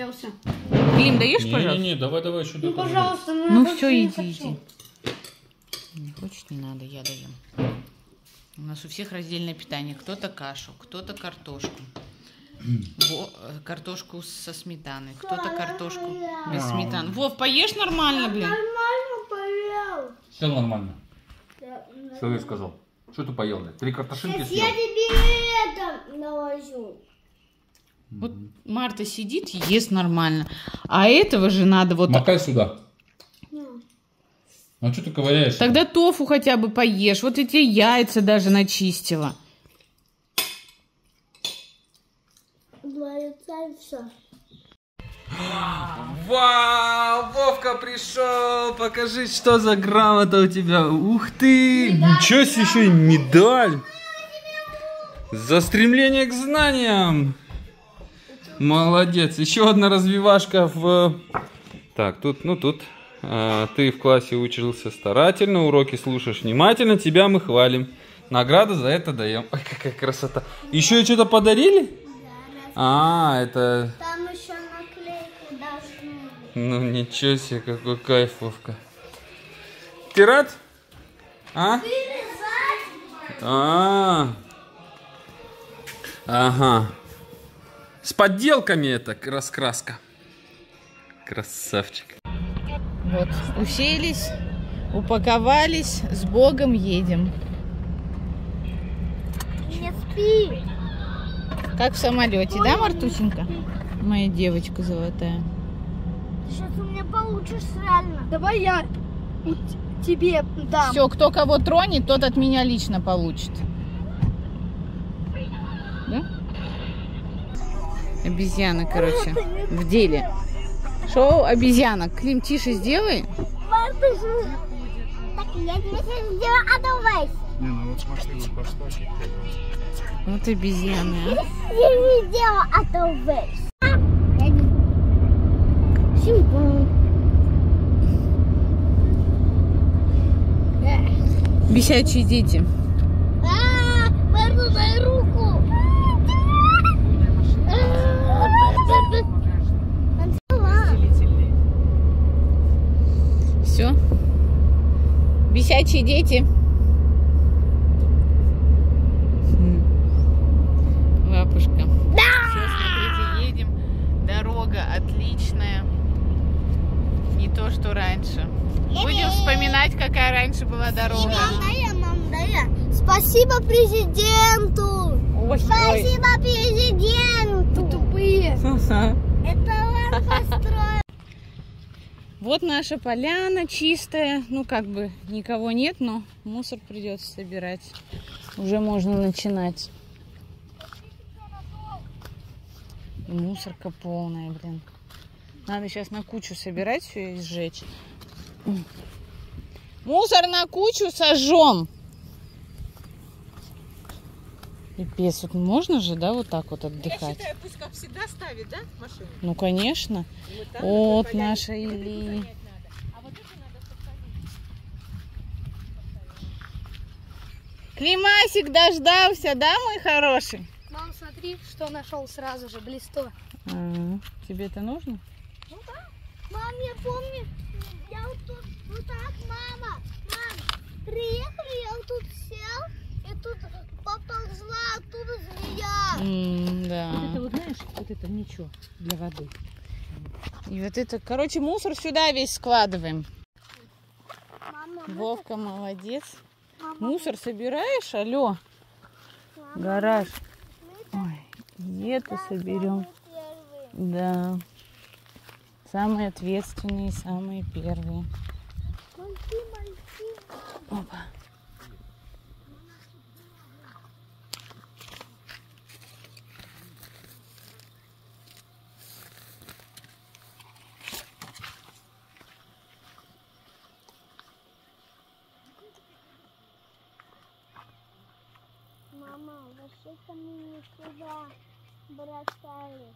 наелся. Клим, даешь, пожалуйста? Не-не-не, давай, давай, еще Ну, пожалуйста, ну, Ну все, не иди, хочу. иди. Не хочет, не надо, я даем. У нас у всех раздельное питание. Кто-то кашу, кто-то картошку. Во- э, картошку со сметаной, кто-то картошку без сметаны. Вов, поешь нормально, блин. Нормально поел. Все нормально. Что я сказал? Что ты поел? блядь? Три картошинки Сейчас я съел? тебе это наложу. Вот Марта сидит, ест нормально. А этого же надо вот... Макай сюда. А что ты ковыряешься? Тогда тофу хотя бы поешь. Вот эти яйца даже начистила. Два яйца и все. Вау, Вовка пришел, покажи, что за грамота у тебя. Ух ты, ничего себе, еще и медаль. За стремление к знаниям. Молодец. Еще одна развивашка в... Так, тут, ну тут. а, ты в классе учился старательно, уроки слушаешь внимательно, тебя мы хвалим. Награду за это даем. Ой, какая красота. Еще что-то подарили? А, это Там еще наклейку должны быть. ну ничего себе, какой кайф, Вовка. Ты рад? А? А. Ага. С подделками это раскраска. Красавчик. Вот, уселись, упаковались, с Богом едем. Не спи. Как в самолете, да, Мартусенька? Моя девочка золотая. Сейчас у меня получишь реально. Давай я тебе дам. Все, кто кого тронет, тот от меня лично получит. Да? Обезьяна, короче, в деле. Шоу обезьянок. Клим, тише сделай. Так, я тебе сейчас сделаю одувайс. Вот обезьяны, а. Я не сделаю одувайс. Симпл. Бесячие дети. А, Марну, дай руку. Все. Бесячие дети. Лапушка. Все, смотрите, едем. Дорога отличная. Не то, что раньше. Будем вспоминать, какая раньше была дорога. Спасибо президенту. Ой, Спасибо президенту. Тупые. Это он построил. Вот наша поляна чистая. Ну, как бы никого нет, но мусор придется собирать. Уже можно начинать. Мусорка полная, блин. Надо сейчас на кучу собирать все и сжечь. Мусор на кучу сожжем. Пипец, вот можно же, да, вот так вот отдыхать? пусть как всегда ставит, да, машину? Ну, конечно. Вот наша Или. Климасик дождался, да, мой хороший? Мам, смотри, что нашел сразу же, блисто. А, тебе это нужно? Мам, я помню, я вот тут, вот так, мама, мам, приехали, я вот тут сел, и тут поползла оттуда змея. М, да. вот знаешь, вот это ничего для воды. И вот это, короче, мусор сюда весь складываем. Мама, Вовка молодец. мама, Мусор собираешь, алло? Гараж. Ой, и это соберем. Да. Самые ответственные, самые первые. Мальчи, мальчи. Опа. Мама, вообще-то мы не сюда бросали.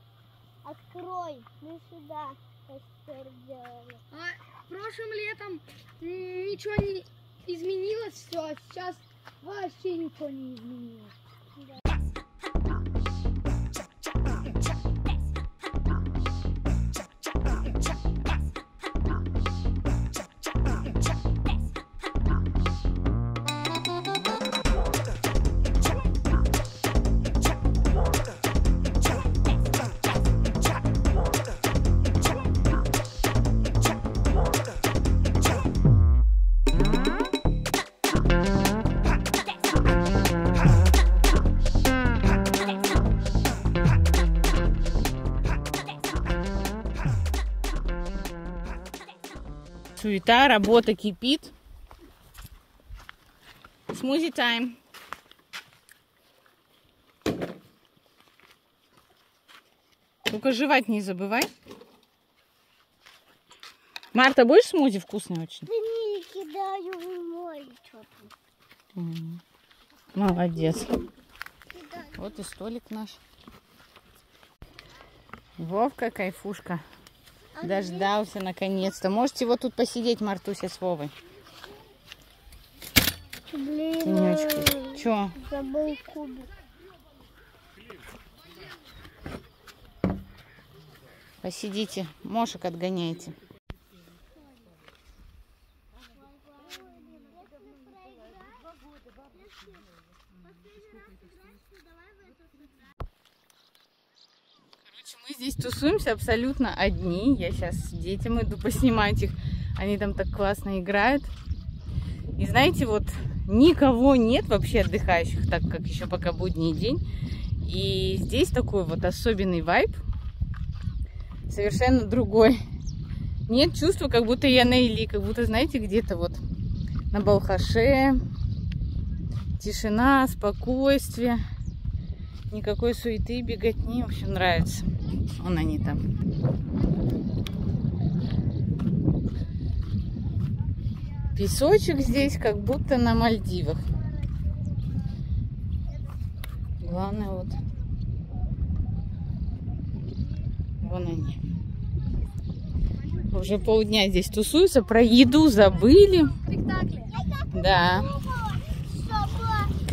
Открой, мы сюда костер делали. А прошлым летом ничего не изменилось, все, а сейчас вообще ничего не изменилось. Суета, работа кипит. Смузи тайм. Только жевать не забывай. Марта, будешь смузи вкусный очень? Да не кидаю в море что-то. Молодец. Вот и столик наш. Вовка, кайфушка. Дождался наконец-то. Можете вот тут посидеть, Мартуся с Вовой. Блин, Тенечки. Чё? забыл кубик. Посидите, мошек отгоняйте. Короче, мы здесь тусуемся абсолютно одни. Я сейчас с детям иду поснимать их. Они там так классно играют. И знаете, вот никого нет вообще отдыхающих, так как еще пока будний день. И здесь такой вот особенный вайб. Совершенно другой. Нет чувства, как будто я на Или, как будто, знаете, где-то вот на Балхаше. Тишина, спокойствие. Никакой суеты, беготни. В общем, нравится. Вон они там. Песочек здесь, как будто на Мальдивах. Главное вот. Вон они. Уже полдня здесь тусуются, про еду забыли. Спектакли. Да.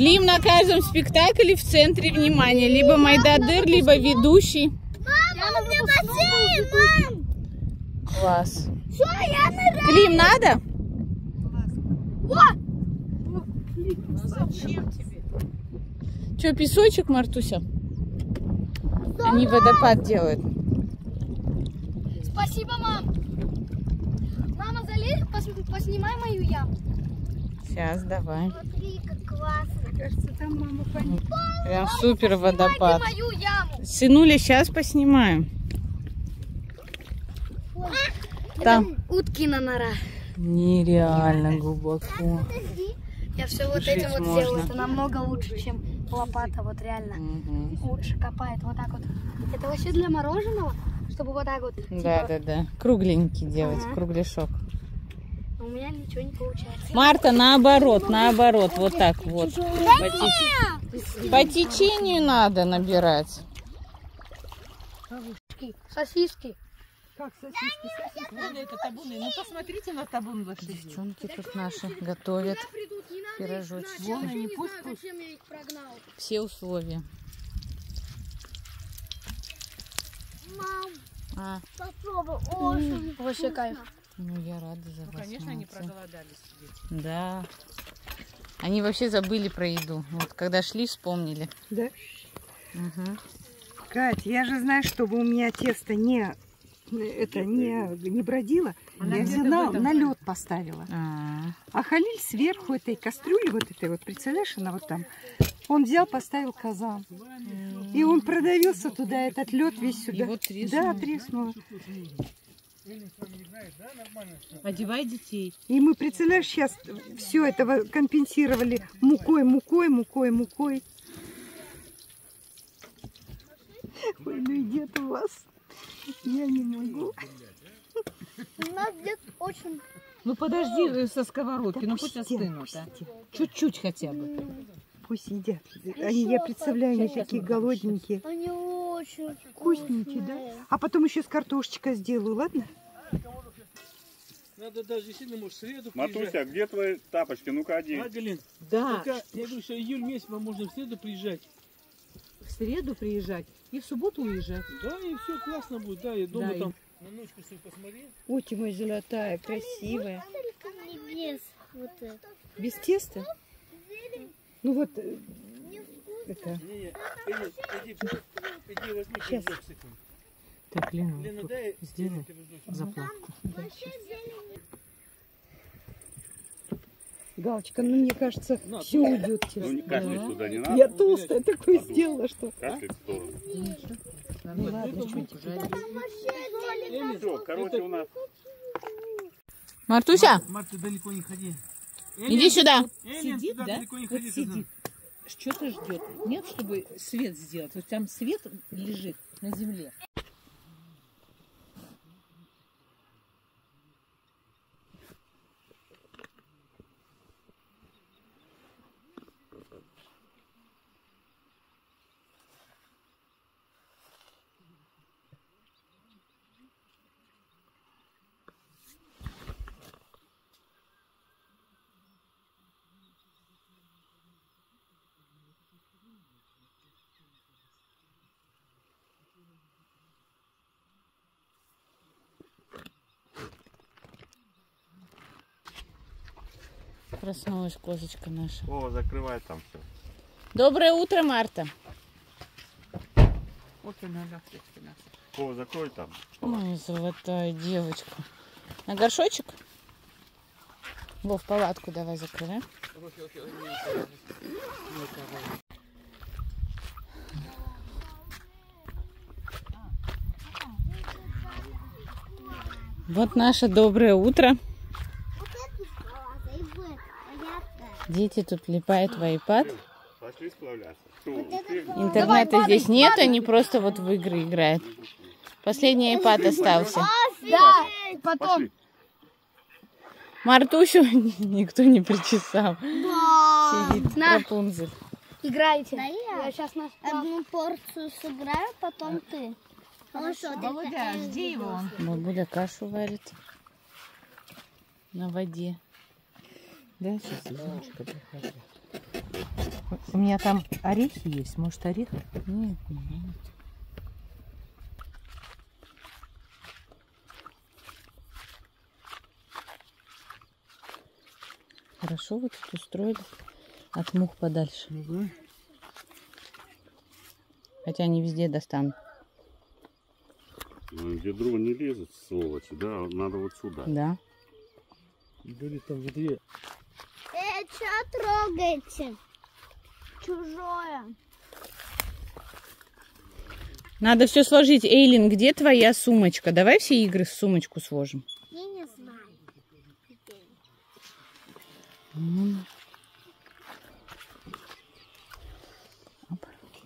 Клим на каждом спектакле в центре внимания. Либо Майдадыр, либо ведущий. Мама, у меня бассейн, мам! Класс. Что, я на Клим, надо? Че, песочек, Мартуся? Они водопад делают. Спасибо, мам. Мама, залезь, пос- поснимай мою яму. Сейчас, давай. Смотри, как классно. Прям супер водопад. Снимай мою яму. Сынуля, сейчас поснимаем. Там Уткина нора. нереально глубоко. Я все вот Жить этим вот можно. сделаю. Это намного лучше, чем лопата, вот реально. Мгм. Лучше копает вот так вот. Это вообще для мороженого, чтобы вот так вот. Да, типа, да, да. Кругленький делать, Ага. кругляшок. У меня ничего не получается. Марта, наоборот, наоборот, вот так вот. По, теч- по течению надо набирать. Сосиски. Как сосиски, сосиски. Вон это табуны. Ну посмотрите на табун лошадей. Девчонки тут наши готовят пирожочки. Вон они, пусть, пусть. Все условия. Мам, А, попробуй. Очень Вообще кайф. Ну я рада за Ну, вас. конечно, они молодцы. проголодались дети. Да. Они вообще забыли про еду. Вот когда шли, вспомнили. Да? Мгм. Кать, я же знаю, чтобы у меня тесто не это не, не бродило, Она я взяла на лед поставила. А, А Халиль сверху этой кастрюли, вот этой вот, представляешь, она вот там, он взял, поставил казан. И он продавился туда, этот лед весь сюда. вот треснул. Да, треснул. Одевай детей. И мы, представляешь, сейчас все это компенсировали мукой, мукой, мукой, мукой. Ой, ну и дед у вас. Я не могу. У нас дед очень... Ну подожди э, со сковородки, ну пусть остынут. а. Чуть-чуть хотя бы. Пусть едят. Они, я представляю, они такие голодненькие. Очень Вкусненькие, да? А потом еще с картошечкой сделаю, ладно? Надо даже действительно, может, в среду Матуся, где твои тапочки? Ну-ка, одень. А, Галин, Да, пока, я говорю, что июль месяц, вам можно в среду приезжать. в среду приезжать и в субботу уезжать. Да, и все классно будет, да, я дома Да, и- там на ночку все посмотри. Ой, ты моя золотая, красивая. небес. Вот. Без теста? Ну вот, э, это, Не, не, иди, иди, иди, возьми Щас. пирожок с этим. Так, Лена, Лена, дай сделай заплатку. Галочка, ну мне кажется, На, все уйдет Ну, тебе. не кашлять туда не надо. Я толстая такое сделала, что... Кашлять в сторону. Ну ладно, чуть. Все, короче, у нас Мартуся, Марта, далеко не ходи. иди сюда. Эллен, Сидит, туда да? далеко не Вот ходи. сидит. Что-то ждет. Нет, чтобы свет сделать. Вот там свет лежит на земле. Проснулась козочка наша. О, закрывай там все. Доброе утро, Марта. Вот она. О, закрой там. Ой, золотая девочка. На горшочек? Вов, палатку давай закрывай. Вот наше доброе утро. Вот это шоколад, и вот, понятно? Дети тут липают в iPad. Пошли сплавляться. Интернета здесь нет, они просто вот в игры играют. Последний iPad остался. Да, потом. Пошли. Мартусю никто не причесал. Да. Сидит На. Рапунцель. Играйте. Да я. Я сейчас нас Одну порцию сыграю, потом ты. Хорошо, Володя, жди его. Бабуля кашу варит на воде. Да, сейчас Изюмочка приходит. У меня там орехи есть. Может, орех? Нет, не надо. Хорошо вы тут устроили. От мух подальше. Хотя они везде достанут. Ну, Ведро не лезет, сволочи, да? Надо вот сюда. Да. Говорит, там в ведре. Э, что трогаете? Чужое. Надо все сложить. Эйлин, где твоя сумочка? Давай все игры в сумочку сложим. Я не знаю.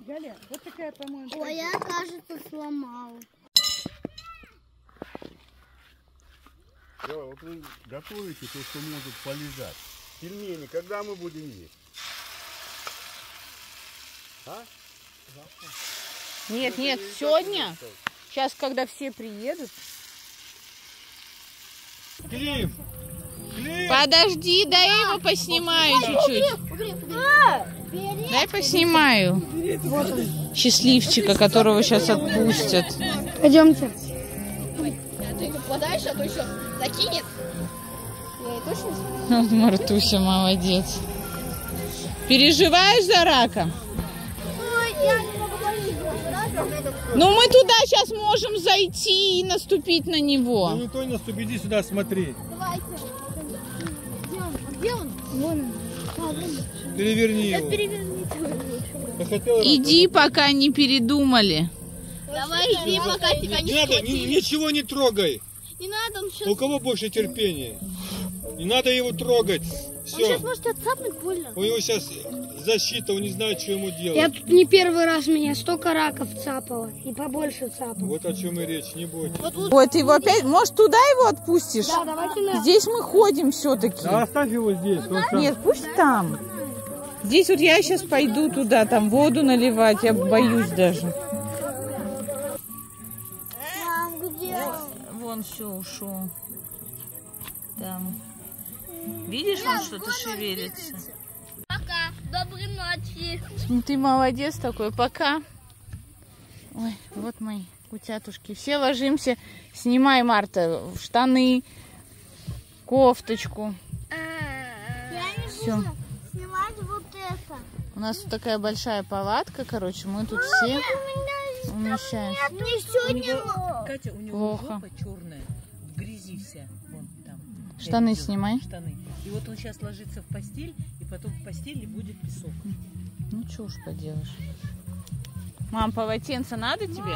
Галя, вот такая, по-моему, Ой, я, кажется, сломал. Всё, вот вы готовите то, что может полежать. Пельмени, когда мы будем есть? Нет, нет, сегодня. Сейчас, когда все приедут. Клим! Подожди, дай его поснимаю чуть-чуть. Дай поснимаю. Счастливчика, которого сейчас отпустят. Пойдемте. Вот Мартуся молодец. Переживаешь за рака? Ну мы туда сейчас можем зайти и наступить на него. Ну, никто не наступит, иди сюда, смотри. Переверни его. Хотел Иди, пока не передумали. Давай, иди, пока тебя Не надо, ни- ничего не трогай. Не надо, он сейчас... У кого больше терпения? Не надо его трогать. Все. может отцапнуть больно. У него сейчас защита, он не знает, что ему делать. Я тут не первый раз меня столько раков цапало. И побольше цапало. Вот о чем и речь, не бойтесь. Ой, ты его опять, может, туда его отпустишь? Да, давайте на... Здесь мы ходим все-таки. Да оставь его здесь. он сам- Нет, пусть там. Здесь вот я сейчас пойду туда, там воду наливать, я боюсь даже. Мам, где? Вон все ушел. Там. Видишь, он что-то шевелится. Пока. Доброй ночи. Ну, Ты молодец такой, пока. Ой, вот мои утятушки. Все ложимся. Снимай, Марта, штаны, кофточку. Я не Всё. буду снимать вот это. У нас тут такая большая палатка, короче, мы тут все умещаемся. Мне сегодня... Катя, у него Плохо. жопа черная, в грязи вся. Вон там. Штаны снимай. Штаны. И вот он сейчас ложится в постель, и потом в постели будет песок. Ну, что уж поделаешь. Мам, полотенце надо тебе?